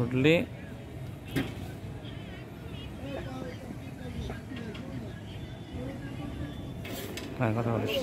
ఉడ్లీ কথা বলিস